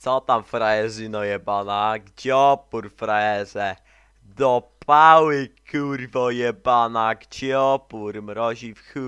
Co tam frajerzyno jebana? Gdzie opór frajerze? Do pały kurwo jebana, gdzie opór? Mrozi w chuj.